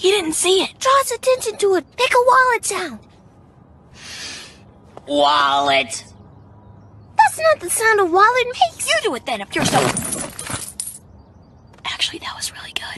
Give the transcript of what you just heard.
He didn't see it. Draws attention to it. Make a wallet sound. Wallet. That's not the sound a wallet makes. You do it then if you're so... Actually, that was really good.